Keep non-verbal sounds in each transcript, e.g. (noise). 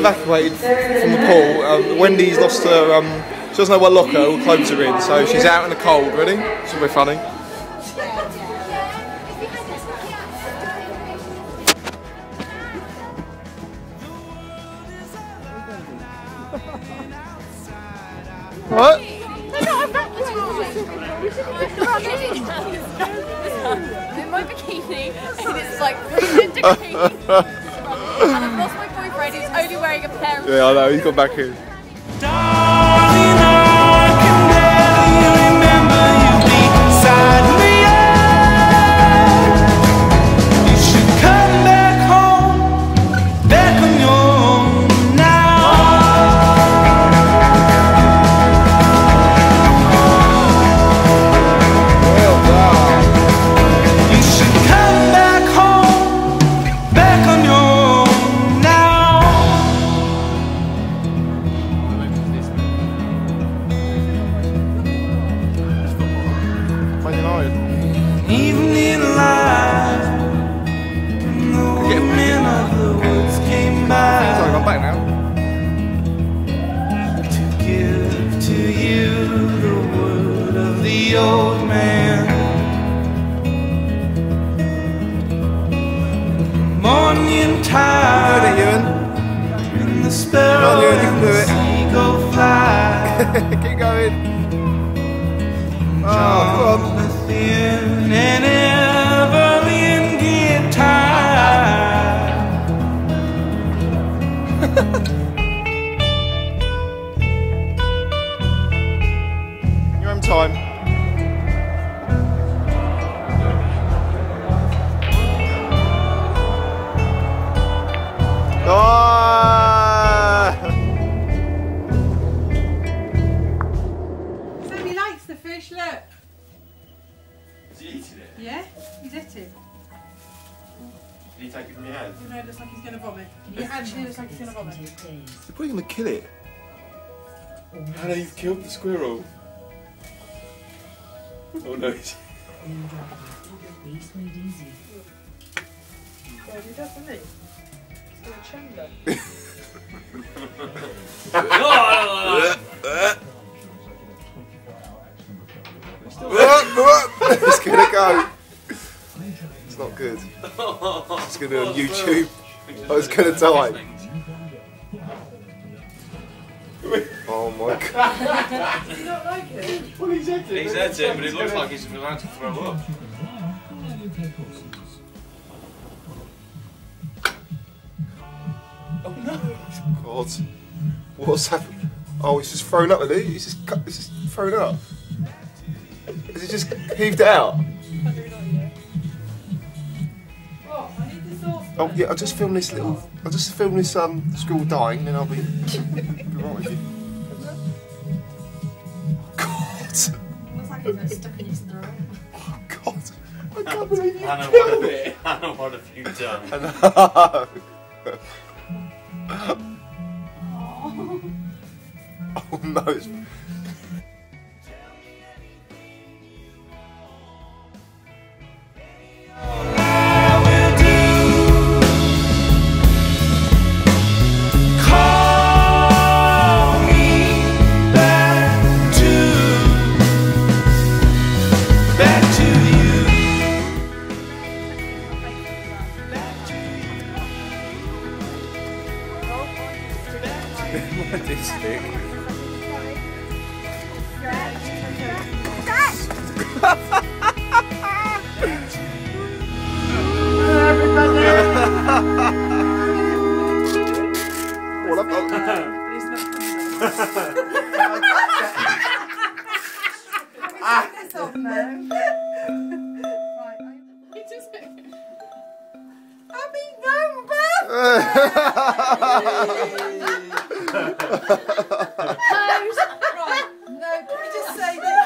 evacuated from the pool. Um, Wendy's lost her. Um, she doesn't know what locker all clothes are in, so she's out in the cold. This will be funny. What? in my bikini, and it's like. Yeah, I know. He's got back in. Morning Good tide, Ewan. and the sparrow Come on, Ewan, you can and do it. seagull fly. (laughs) Keep going. Oh, come on. Within an ever guitar. (laughs) Your own time. Ah! Sammy likes the fish, look. Has he eaten it? Yeah, he's eating. Did he take it from your hand? You know, it looks like he's going to vomit. Your hand looks like he's going to vomit. You're probably gonna kill it. Hannah, you've killed the squirrel. Oh no. he's- Well, he does, doesn't he? (laughs) He's got a chamber. it's gonna go. It's not good. It's gonna be on YouTube. I was gonna die. Oh my god. Do (laughs) you not like it? Well, he's had it. He's had it, but it looks like he's about to throw up. God. What's happened? Oh, it's just thrown up, really? It's just, cu- it's just thrown up. Has it just heaved it out? What? I need the sauce. Oh yeah, I'll just film this little. I'll just film this um school dying, then I'll be, be right with you. God, Looks like it's stuck in his throat. Oh, God, I can't believe you. Hannah, what have you, done? what (laughs) have (laughs) oh no, it's, that...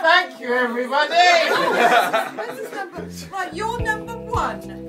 Thank you, everybody. Where's this number? Right, you're number one.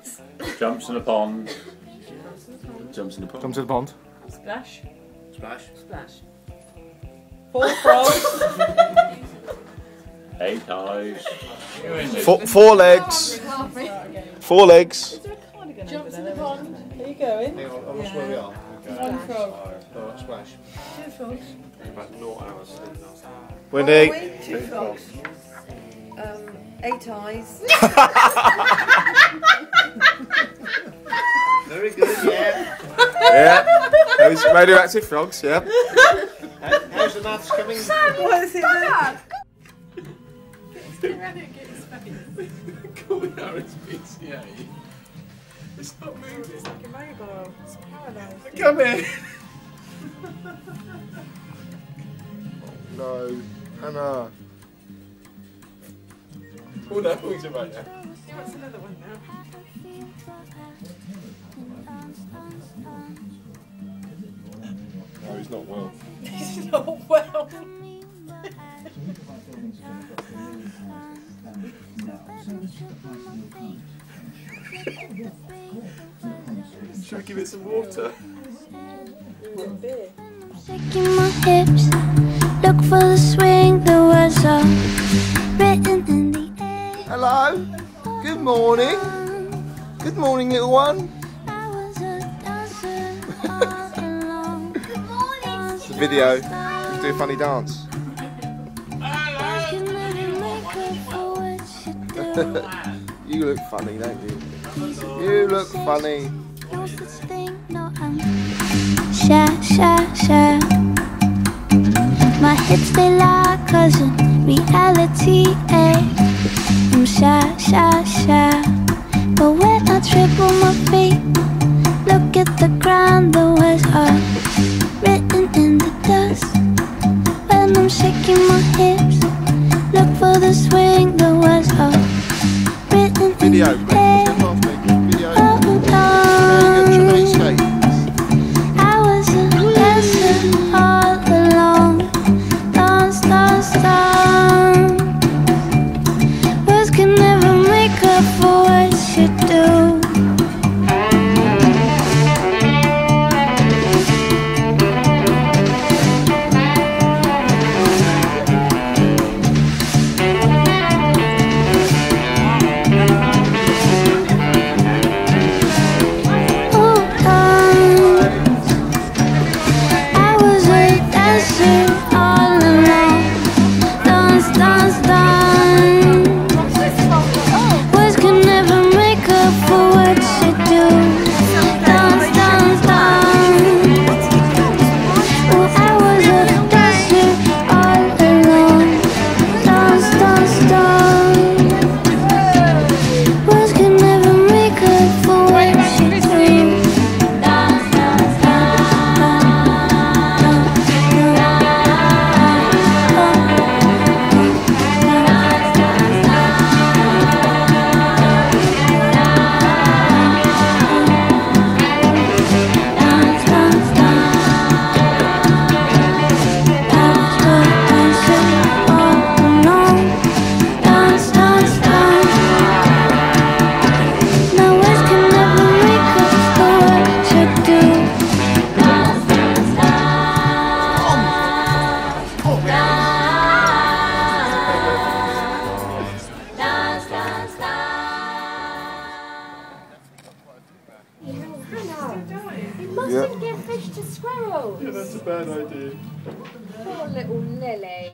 Twelve legs. Jumps in a pond. Jumps in the pond. Come to the pond. Splash. Splash. Splash. Four frogs. Eight eyes. You're in this. Four, four legs. Four legs. Jumps in the pond. Are you going? Hang on, I'm where we are. One frog. Oh, splash. Two frogs. About naught hours sleep last night. Wendy. Wait, two frogs. Um, eight eyes. (laughs) Very good, yeah. Yeah. Those radioactive frogs, yeah. How- (laughs) How's the maths coming? what is it then? Calling Harris PCA. It's not moving. Come here. (laughs) Oh, no. Hannah. Oh no, he's about now. No, he's not well. he's not well. Should we give it some water? Shaking my hips, look for the swing, the words are Hello. Good morning. Good morning, little one. I was a dancer all along. It's a video. Let's do a funny dance. I can never make up for what you look funny, don't you? You look funny. No such thing, no, I'm shy, shy, shy. My hips, they lie, cause in reality, eh? I'm shy, shy, shy. But when I triple my feet,